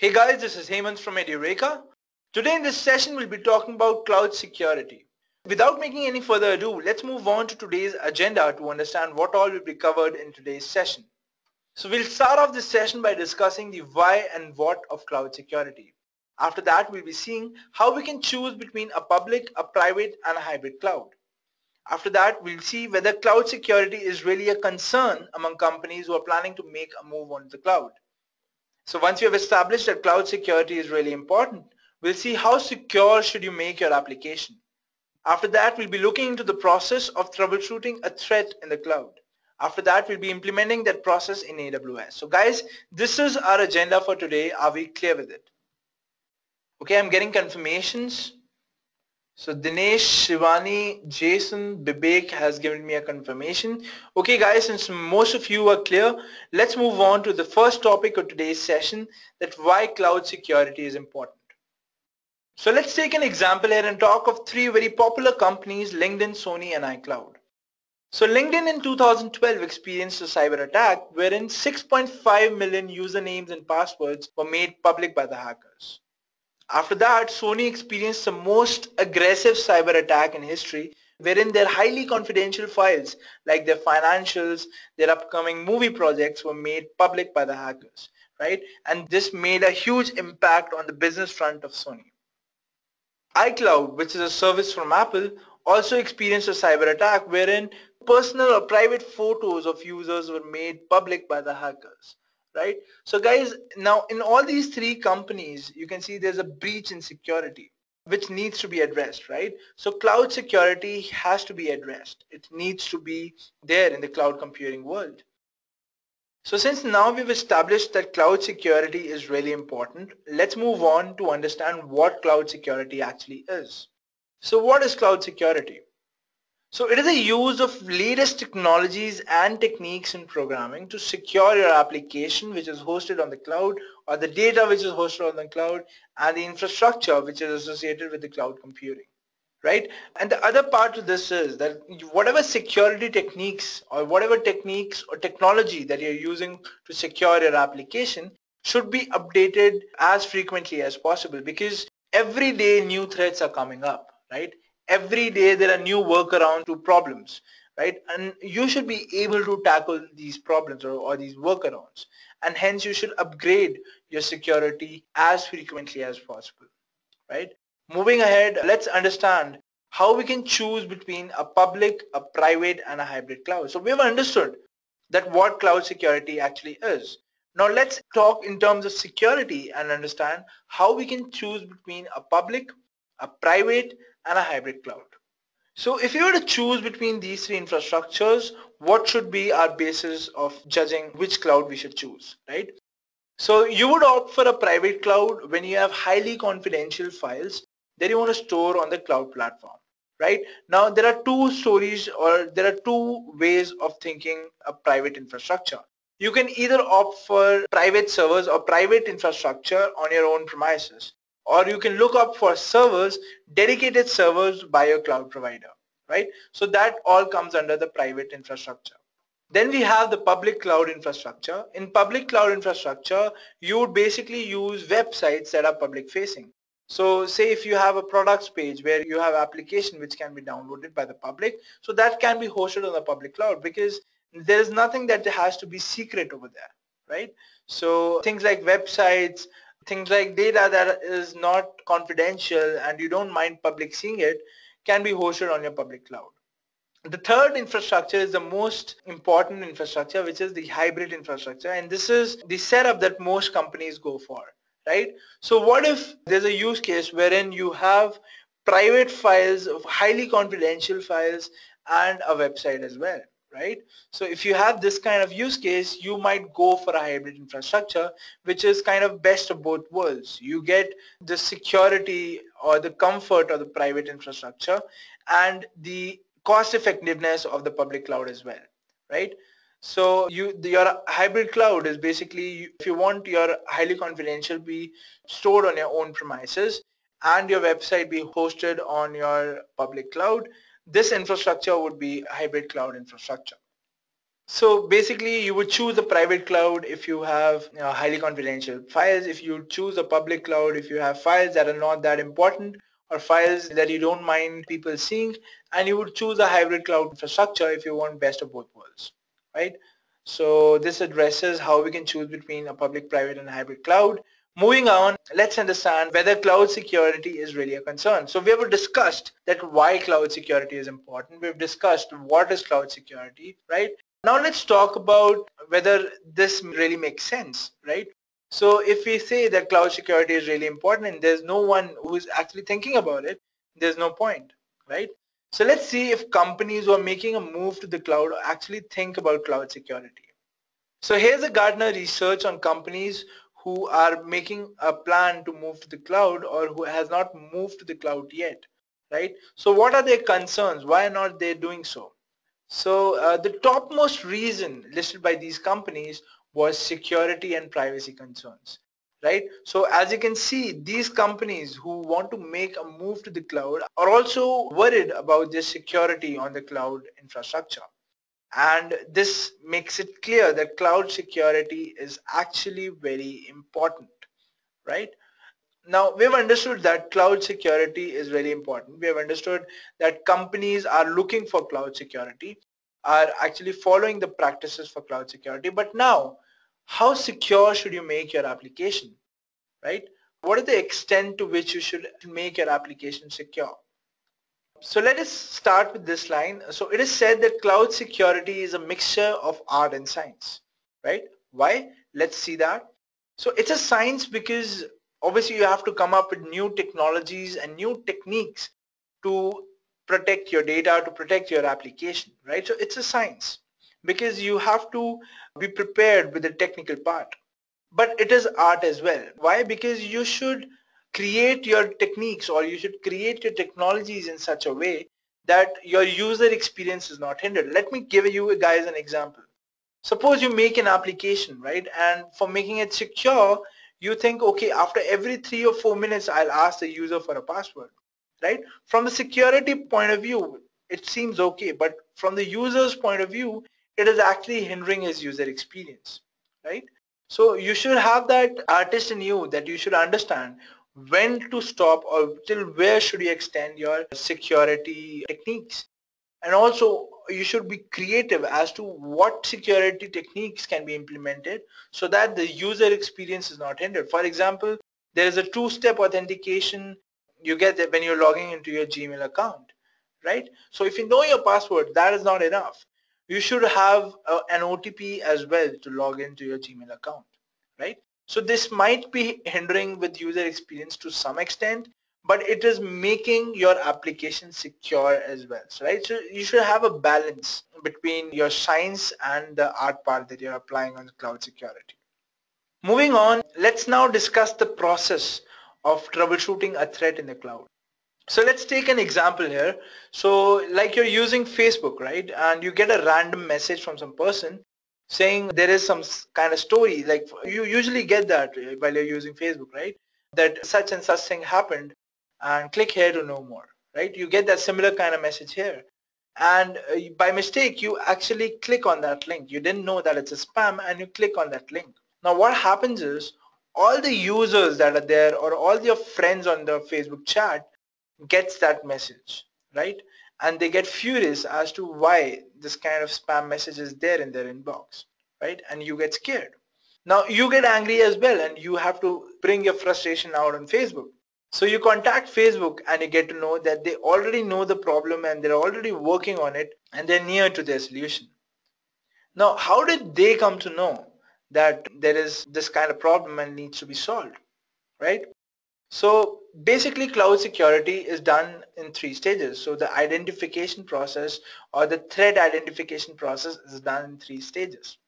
Hey guys, this is Hemant from Edureka. Today in this session we'll be talking about cloud security. Without making any further ado, let's move on to today's agenda to understand what all will be covered in today's session. So we'll start off this session by discussing the why and what of cloud security. After that, we'll be seeing how we can choose between a public, a private and a hybrid cloud. After that, we'll see whether cloud security is really a concern among companies who are planning to make a move onto the cloud. So once you have established that cloud security is really important, we'll see how secure should you make your application. After that, we'll be looking into the process of troubleshooting a threat in the cloud. After that, we'll be implementing that process in AWS. So guys, this is our agenda for today. Are we clear with it? Okay, I'm getting confirmations. So Dinesh, Shivani, Jason, Bibek has given me a confirmation. Okay guys, since most of you are clear, let's move on to the first topic of today's session, that why cloud security is important. So let's take an example here and talk of three very popular companies, LinkedIn, Sony and iCloud. So LinkedIn in 2012 experienced a cyber attack wherein 6.5 million usernames and passwords were made public by the hackers. After that, Sony experienced the most aggressive cyber attack in history wherein their highly confidential files like their financials, their upcoming movie projects were made public by the hackers, right? And this made a huge impact on the business front of Sony. iCloud, which is a service from Apple, also experienced a cyber attack wherein personal or private photos of users were made public by the hackers right? So guys, now in all these three companies, you can see there's a breach in security which needs to be addressed, right? So cloud security has to be addressed. It needs to be there in the cloud computing world. So since now we've established that cloud security is really important, let's move on to understand what cloud security actually is. So what is cloud security? So it is a use of latest technologies and techniques in programming to secure your application which is hosted on the cloud or the data which is hosted on the cloud and the infrastructure which is associated with the cloud computing right? And the other part of this is that whatever security techniques or whatever techniques or technology that you're using to secure your application should be updated as frequently as possible because every day new threats are coming up right every day there are new workarounds to problems, right? And you should be able to tackle these problems or, or these workarounds. And hence you should upgrade your security as frequently as possible, right? Moving ahead, let's understand how we can choose between a public, a private, and a hybrid cloud. So we've understood that what cloud security actually is. Now let's talk in terms of security and understand how we can choose between a public, a private, and a hybrid cloud. So if you were to choose between these three infrastructures, what should be our basis of judging which cloud we should choose, right? So you would opt for a private cloud when you have highly confidential files that you want to store on the cloud platform, right? Now there are two stories or there are two ways of thinking a private infrastructure. You can either opt for private servers or private infrastructure on your own premises or you can look up for servers, dedicated servers by your cloud provider, right? So that all comes under the private infrastructure. Then we have the public cloud infrastructure. In public cloud infrastructure, you would basically use websites that are public facing. So say if you have a products page where you have application which can be downloaded by the public, so that can be hosted on the public cloud because there's nothing that has to be secret over there, right? So things like websites, things like data that is not confidential and you don't mind public seeing it can be hosted on your public cloud. The third infrastructure is the most important infrastructure which is the hybrid infrastructure. And this is the setup that most companies go for right? So what if there's a use case wherein you have private files highly confidential files and a website as well right? So if you have this kind of use case, you might go for a hybrid infrastructure, which is kind of best of both worlds. You get the security or the comfort of the private infrastructure and the cost effectiveness of the public cloud as well, right? So you, your hybrid cloud is basically, if you want your highly confidential be stored on your own premises and your website be hosted on your public cloud, this infrastructure would be hybrid cloud infrastructure. So basically you would choose a private cloud if you have you know, highly confidential files, if you choose a public cloud if you have files that are not that important or files that you don't mind people seeing and you would choose a hybrid cloud infrastructure if you want best of both worlds, right? So this addresses how we can choose between a public, private and hybrid cloud. Moving on, let's understand whether cloud security is really a concern. So we have discussed that why cloud security is important. We've discussed what is cloud security, right? Now let's talk about whether this really makes sense, right? So if we say that cloud security is really important and there's no one who's actually thinking about it, there's no point, right? So let's see if companies who are making a move to the cloud actually think about cloud security. So here's a Gartner research on companies who are making a plan to move to the cloud or who has not moved to the cloud yet, right? So what are their concerns? Why are not they doing so? So uh, the topmost reason listed by these companies was security and privacy concerns, right? So as you can see, these companies who want to make a move to the cloud are also worried about their security on the cloud infrastructure. And this makes it clear that cloud security is actually very important, right? Now we've understood that cloud security is very important. We have understood that companies are looking for cloud security, are actually following the practices for cloud security. But now, how secure should you make your application, right? What is the extent to which you should make your application secure? So let us start with this line. So it is said that cloud security is a mixture of art and science, right? Why? Let's see that. So it's a science because obviously you have to come up with new technologies and new techniques to protect your data, to protect your application, right? So it's a science because you have to be prepared with the technical part. But it is art as well. Why? Because you should create your techniques or you should create your technologies in such a way that your user experience is not hindered. Let me give you guys an example. Suppose you make an application, right? And for making it secure, you think, okay, after every three or four minutes, I'll ask the user for a password, right? From the security point of view, it seems okay, but from the user's point of view, it is actually hindering his user experience, right? So you should have that artist in you that you should understand when to stop or till where should you extend your security techniques. And also you should be creative as to what security techniques can be implemented so that the user experience is not hindered. For example, there is a two-step authentication you get that when you're logging into your Gmail account, right? So if you know your password, that is not enough. You should have a, an OTP as well to log into your Gmail account, right? So this might be hindering with user experience to some extent, but it is making your application secure as well. So, right? So you should have a balance between your science and the art part that you're applying on cloud security. Moving on, let's now discuss the process of troubleshooting a threat in the cloud. So let's take an example here. So like you're using Facebook, right? And you get a random message from some person saying there is some kind of story like you usually get that while you're using Facebook, right? That such and such thing happened and click here to know more, right? You get that similar kind of message here. And uh, by mistake, you actually click on that link. You didn't know that it's a spam and you click on that link. Now what happens is all the users that are there or all your friends on the Facebook chat gets that message, right? And they get furious as to why this kind of spam message is there in their inbox, right? And you get scared. Now you get angry as well and you have to bring your frustration out on Facebook. So you contact Facebook and you get to know that they already know the problem and they're already working on it and they're near to their solution. Now, how did they come to know that there is this kind of problem and needs to be solved, right? So basically cloud security is done in three stages. So the identification process or the threat identification process is done in three stages.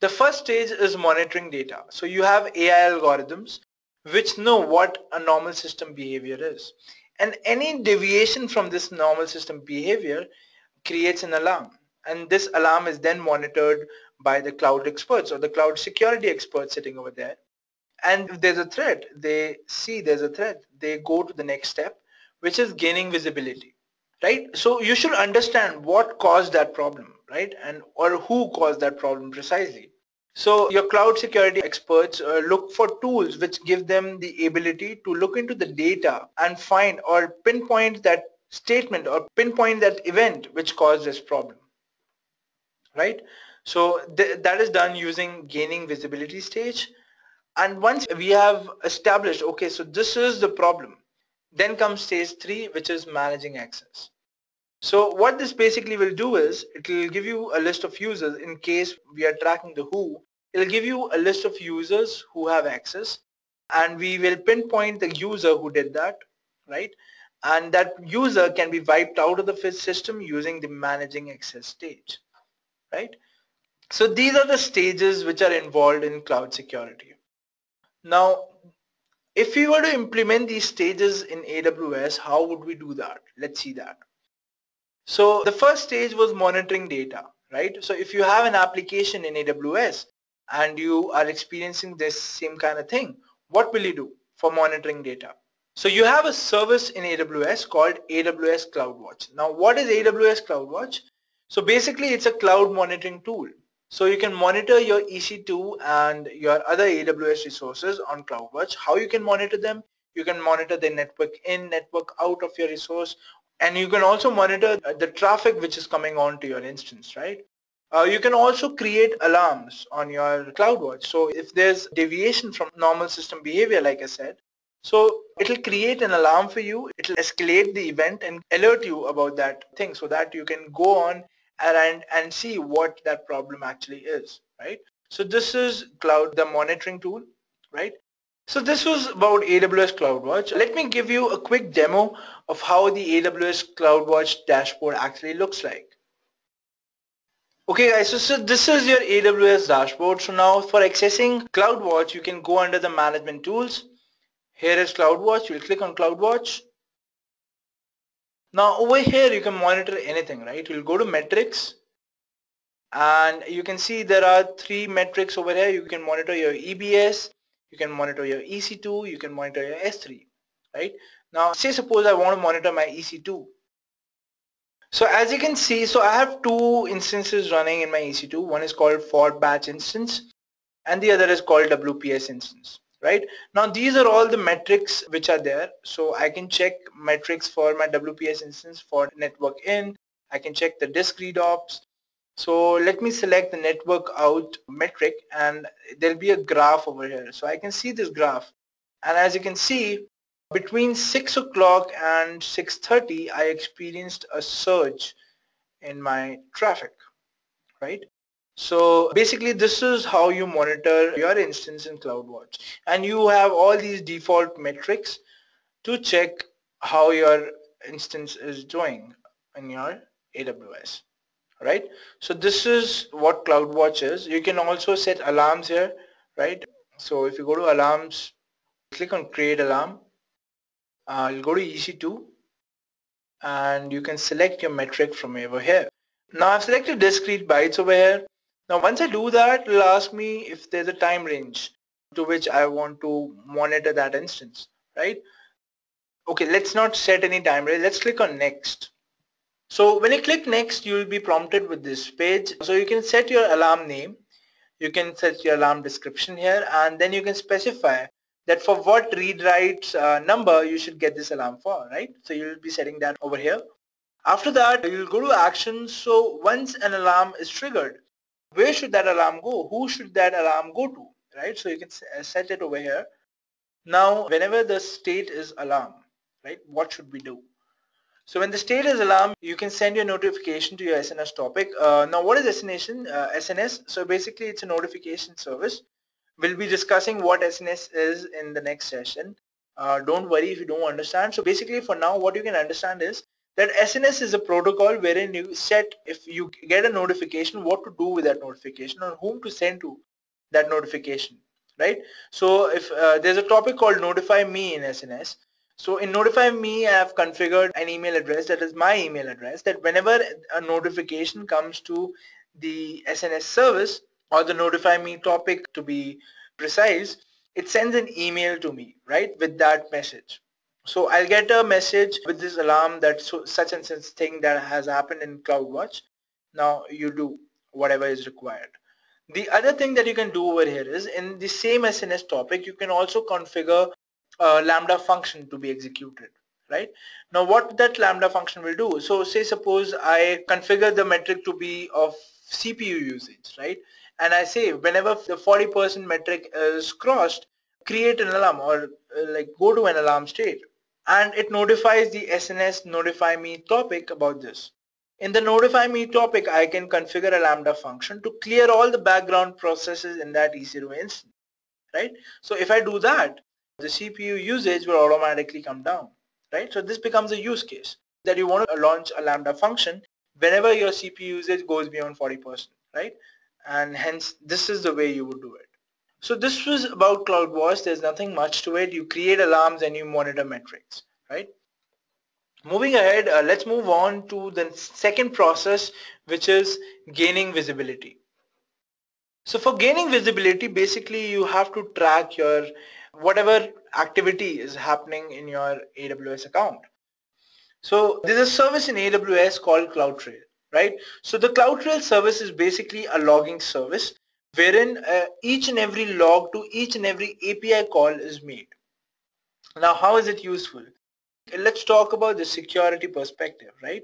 The first stage is monitoring data. So you have AI algorithms which know what a normal system behavior is. And any deviation from this normal system behavior creates an alarm. And this alarm is then monitored by the cloud experts or the cloud security experts sitting over there. And if there's a threat, they see there's a threat, they go to the next step, which is gaining visibility, right? So you should understand what caused that problem. right? And or who caused that problem precisely. So your cloud security experts uh, look for tools which give them the ability to look into the data and find or pinpoint that statement or pinpoint that event which caused this problem, right? So th that is done using gaining visibility stage. And once we have established, okay, so this is the problem, then comes stage three, which is managing access. So what this basically will do is it will give you a list of users in case we are tracking the who. It will give you a list of users who have access and we will pinpoint the user who did that, right? And that user can be wiped out of the system using the managing access stage, right? So these are the stages which are involved in cloud security. Now, if we were to implement these stages in AWS, how would we do that? Let's see that. So the first stage was monitoring data, right? So if you have an application in AWS and you are experiencing this same kind of thing, what will you do for monitoring data? So you have a service in AWS called AWS CloudWatch. Now what is AWS CloudWatch? So basically it's a cloud monitoring tool. So you can monitor your EC2 and your other AWS resources on CloudWatch. How you can monitor them? You can monitor the network in, network out of your resource and you can also monitor the traffic which is coming on to your instance, right? Uh, you can also create alarms on your CloudWatch. So if there's deviation from normal system behavior, like I said, so it'll create an alarm for you. It'll escalate the event and alert you about that thing so that you can go on and, and see what that problem actually is, right? So this is cloud, the monitoring tool, right? So this was about AWS CloudWatch. Let me give you a quick demo of how the AWS CloudWatch dashboard actually looks like. Okay guys, so, so this is your AWS dashboard. So now for accessing CloudWatch, you can go under the management tools. Here is CloudWatch. You'll click on CloudWatch. Now over here you can monitor anything, right? You'll go to metrics and you can see there are three metrics over here. You can monitor your EBS, you can monitor your EC2, you can monitor your S3, right? Now say suppose I want to monitor my EC2. So as you can see, so I have two instances running in my EC2. One is called for batch instance and the other is called WPS instance, right? Now these are all the metrics which are there. So I can check metrics for my WPS instance for network in. I can check the disk read ops. So let me select the network out metric and there'll be a graph over here. So I can see this graph and as you can see between 6 o'clock and 6.30 I experienced a surge in my traffic, right? So basically this is how you monitor your instance in CloudWatch. And you have all these default metrics to check how your instance is doing in your AWS right? So this is what CloudWatch is. You can also set alarms here right? So if you go to alarms click on create alarm. Uh, you'll go to EC2 and you can select your metric from over here. Now I've selected disk read bytes over here now once I do that it'll ask me if there's a time range to which I want to monitor that instance right okay let's not set any time range let's click on next so when you click next, you will be prompted with this page. So you can set your alarm name. You can set your alarm description here and then you can specify that for what read write uh, number you should get this alarm for, right? So you'll be setting that over here. After that, you'll go to actions. So once an alarm is triggered, where should that alarm go? Who should that alarm go to, right? So you can uh, set it over here. Now, whenever the state is alarm, right, what should we do? So when the state is alarm, you can send your notification to your SNS topic. Uh, now what is SNS? Uh, SNS, so basically it's a notification service. We'll be discussing what SNS is in the next session. Uh, don't worry if you don't understand. So basically for now what you can understand is that SNS is a protocol wherein you set if you get a notification what to do with that notification or whom to send to that notification right so if uh, there's a topic called notify me in SNS so in Notify Me, I have configured an email address that is my email address that whenever a notification comes to the SNS service or the Notify Me topic to be precise, it sends an email to me, right, with that message. So I'll get a message with this alarm that so, such and such thing that has happened in CloudWatch. now you do whatever is required. The other thing that you can do over here is in the same SNS topic, you can also configure a Lambda function to be executed, right? Now what that Lambda function will do, so say suppose I configure the metric to be of CPU usage, right? And I say whenever the 40% metric is crossed, create an alarm or uh, like go to an alarm state and it notifies the SNS notify me topic about this. In the notify me topic, I can configure a Lambda function to clear all the background processes in that EC2 instance, right? So if I do that, the CPU usage will automatically come down, right? So this becomes a use case that you want to launch a Lambda function whenever your CPU usage goes beyond 40%, right? And hence, this is the way you would do it. So this was about CloudWatch. There's nothing much to it. You create alarms and you monitor metrics, right? Moving ahead, uh, let's move on to the second process, which is gaining visibility. So for gaining visibility, basically you have to track your whatever activity is happening in your AWS account. So there's a service in AWS called CloudTrail, right? So the CloudTrail service is basically a logging service wherein uh, each and every log to each and every API call is made. Now how is it useful? let's talk about the security perspective, right?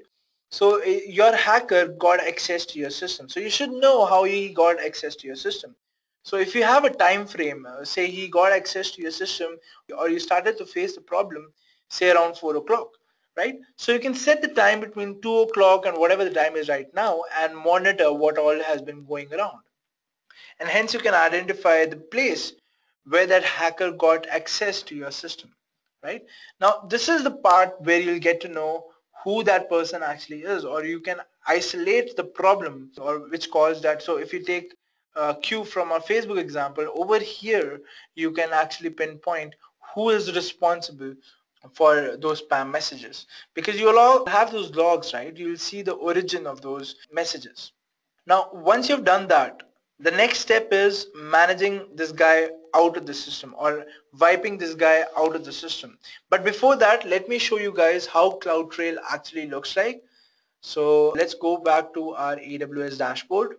So uh, your hacker got access to your system. So you should know how he got access to your system. So if you have a time frame, uh, say he got access to your system or you started to face the problem, say around 4 o'clock, right? So you can set the time between 2 o'clock and whatever the time is right now and monitor what all has been going around. And hence you can identify the place where that hacker got access to your system right? Now this is the part where you'll get to know who that person actually is or you can isolate the problem or which caused that. So if you take a cue from our Facebook example, over here you can actually pinpoint who is responsible for those spam messages because you'll all have those logs, right? You'll see the origin of those messages. Now once you've done that, the next step is managing this guy out of the system or wiping this guy out of the system. But before that, let me show you guys how CloudTrail actually looks like. So let's go back to our AWS dashboard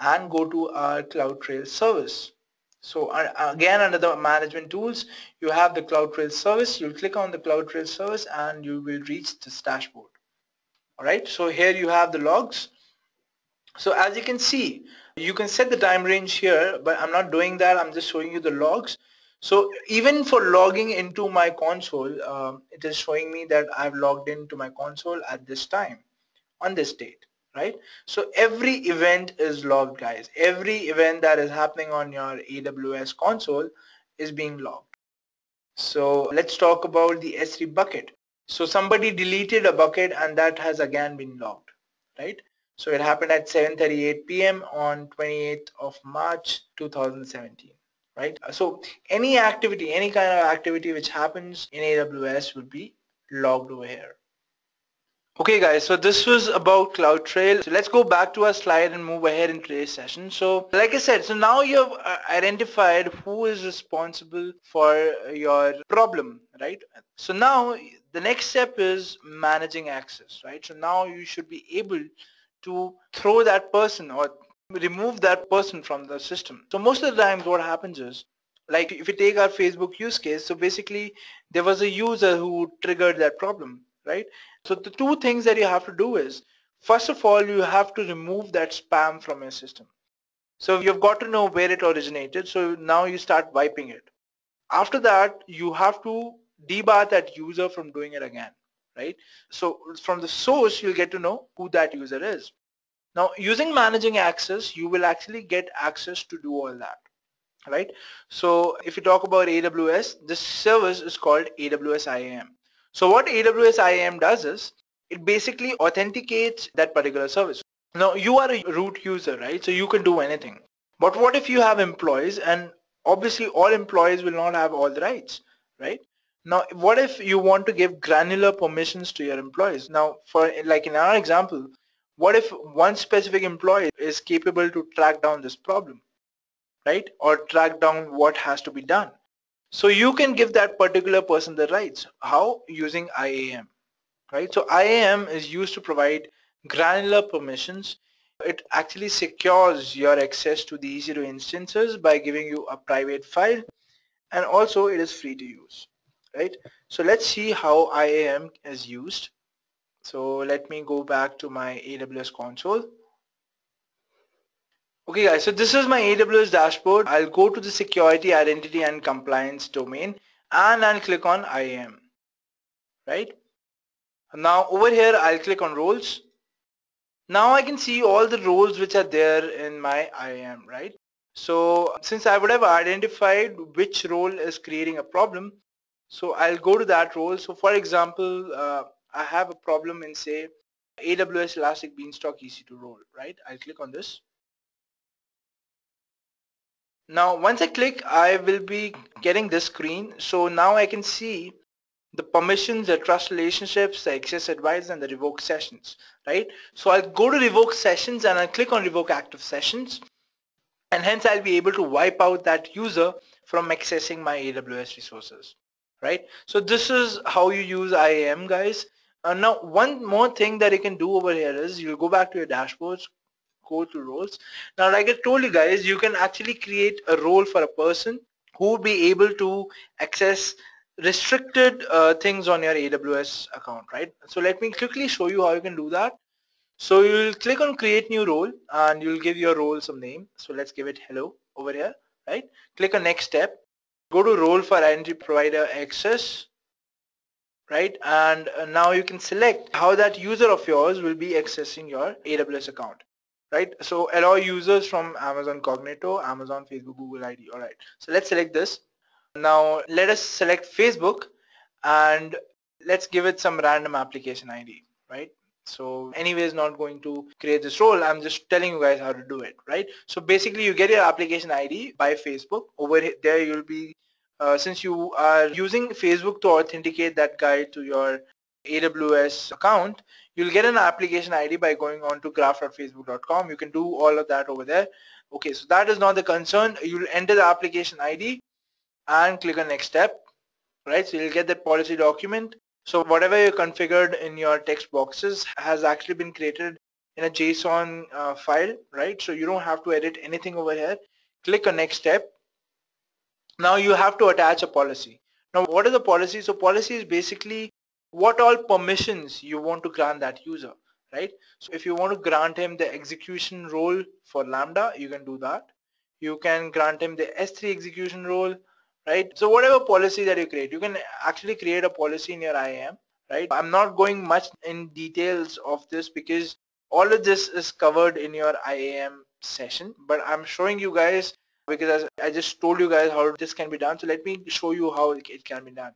and go to our CloudTrail service. So uh, again, under the management tools, you have the CloudTrail service. You'll click on the CloudTrail service and you will reach this dashboard. All right, so here you have the logs. So as you can see, you can set the time range here, but I'm not doing that. I'm just showing you the logs. So even for logging into my console, um, it is showing me that I've logged into my console at this time on this date, right? So every event is logged, guys. Every event that is happening on your AWS console is being logged. So let's talk about the S3 bucket. So somebody deleted a bucket and that has again been logged, right? So it happened at 7.38 p.m. on 28th of March 2017, right? So any activity, any kind of activity which happens in AWS would be logged over here. Okay guys, so this was about CloudTrail. So let's go back to our slide and move ahead in today's session. So like I said, so now you have uh, identified who is responsible for your problem, right? So now the next step is managing access, right? So now you should be able to throw that person or remove that person from the system. So most of the times what happens is, like if you take our Facebook use case, so basically there was a user who triggered that problem, right? So the two things that you have to do is, first of all, you have to remove that spam from your system. So you've got to know where it originated. So now you start wiping it. After that, you have to debar that user from doing it again right? So from the source, you'll get to know who that user is. Now, using managing access, you will actually get access to do all that, right? So if you talk about AWS, this service is called AWS IAM. So what AWS IAM does is, it basically authenticates that particular service. Now, you are a root user, right? So you can do anything. But what if you have employees and obviously all employees will not have all the rights, right? Now, what if you want to give granular permissions to your employees? Now, for like in our example, what if one specific employee is capable to track down this problem, right? Or track down what has to be done. So you can give that particular person the rights. How? Using IAM, right? So IAM is used to provide granular permissions. It actually secures your access to the EC2 instances by giving you a private file and also it is free to use right? So let's see how IAM is used. So let me go back to my AWS console. Okay guys so this is my AWS dashboard. I'll go to the security identity and compliance domain and I'll click on IAM right? Now over here I'll click on roles. Now I can see all the roles which are there in my IAM right? So since I would have identified which role is creating a problem so I'll go to that role. So for example uh, I have a problem in say AWS Elastic Beanstalk EC2 role right? I'll click on this. Now once I click I will be getting this screen. So now I can see the permissions, the trust relationships, the access advisor and the revoke sessions, right? So I'll go to revoke sessions and I'll click on revoke active sessions. And hence I'll be able to wipe out that user from accessing my AWS resources, right? So this is how you use IAM guys. Uh, now one more thing that you can do over here is you'll go back to your dashboards, go to roles. Now like I told you guys, you can actually create a role for a person who will be able to access restricted uh, things on your AWS account, right? So let me quickly show you how you can do that. So you'll click on create new role and you'll give your role some name. So let's give it hello over here, right? Click on next step. Go to role for identity provider access, right? And uh, now you can select how that user of yours will be accessing your AWS account, right? So allow users from Amazon Cognito, Amazon, Facebook, Google ID. All right. So let's select this now let us select Facebook and let's give it some random application ID, right? So anyways not going to create this role. I'm just telling you guys how to do it, right? So basically you get your application ID by Facebook. Over there you'll be, uh, since you are using Facebook to authenticate that guy to your AWS account, you'll get an application ID by going on to graph.facebook.com. You can do all of that over there. Okay, so that is not the concern. You'll enter the application ID and click on next step right so you'll get that policy document so whatever you configured in your text boxes has actually been created in a JSON uh, file right? So you don't have to edit anything over here. Click on next step. Now you have to attach a policy. Now what is the policy so policy is basically what all permissions you want to grant that user right? So if you want to grant him the execution role for lambda you can do that. You can grant him the s3 execution role right? So whatever policy that you create, you can actually create a policy in your IAM, right? I'm not going much in details of this because all of this is covered in your IAM session, but I'm showing you guys because I just told you guys how this can be done. So let me show you how it can be done,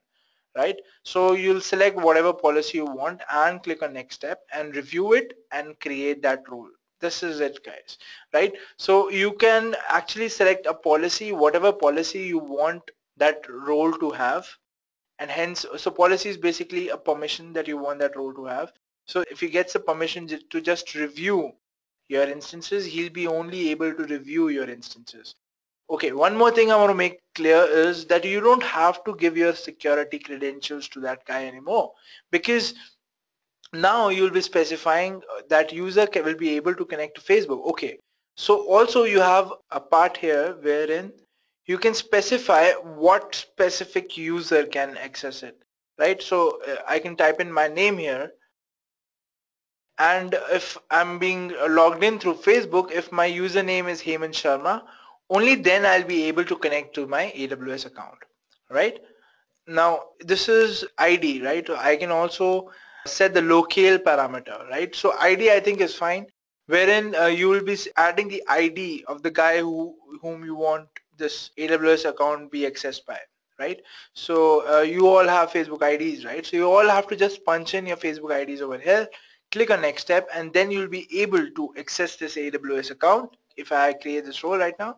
right? So you'll select whatever policy you want and click on next step and review it and create that rule this is it guys right so you can actually select a policy whatever policy you want that role to have. And hence so policy is basically a permission that you want that role to have. So if he gets a permission to just review your instances he'll be only able to review your instances. Okay one more thing I want to make clear is that you don't have to give your security credentials to that guy anymore. Because now you'll be specifying uh, that user will be able to connect to Facebook. Okay so also you have a part here wherein you can specify what specific user can access it right? So uh, I can type in my name here. And if I'm being logged in through Facebook if my username is Hemant Sharma only then I'll be able to connect to my AWS account right? Now this is ID right? I can also set the locale parameter right? So ID I think is fine wherein uh, you will be adding the ID of the guy who whom you want this AWS account be accessed by right? So uh, you all have Facebook IDs right? So you all have to just punch in your Facebook IDs over here click on next step and then you'll be able to access this AWS account if I create this role right now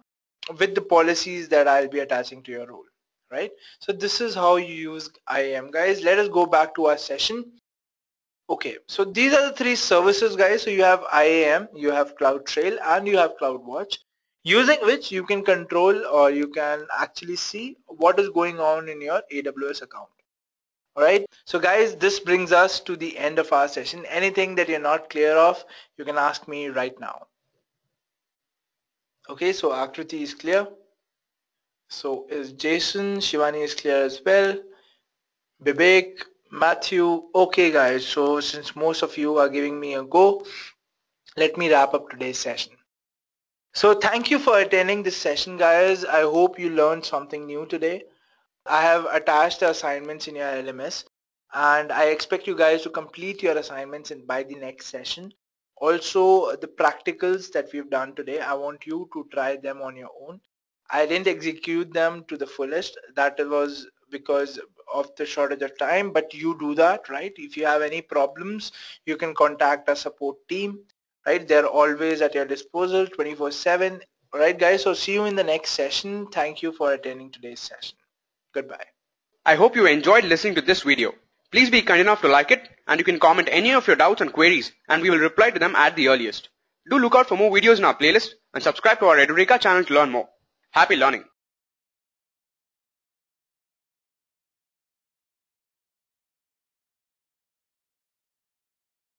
with the policies that I'll be attaching to your role right? So this is how you use IAM guys. Let us go back to our session. Okay so these are the three services guys. So you have IAM you have CloudTrail and you have CloudWatch using which you can control or you can actually see what is going on in your AWS account. Alright, so guys, this brings us to the end of our session. Anything that you're not clear of, you can ask me right now. Okay, so Akriti is clear. So is Jason, Shivani is clear as well. Bibek, Matthew. Okay guys, so since most of you are giving me a go, let me wrap up today's session. So thank you for attending this session guys. I hope you learned something new today. I have attached the assignments in your LMS and I expect you guys to complete your assignments in by the next session. Also the practicals that we've done today, I want you to try them on your own. I didn't execute them to the fullest. That was because of the shortage of time, but you do that, right? If you have any problems, you can contact our support team, right? They're always at your disposal 24 7. All right, guys. So see you in the next session. Thank you for attending today's session. Goodbye. I hope you enjoyed listening to this video. Please be kind enough to like it and you can comment any of your doubts and queries and we will reply to them at the earliest. Do look out for more videos in our playlist and subscribe to our Edureka channel to learn more. Happy learning!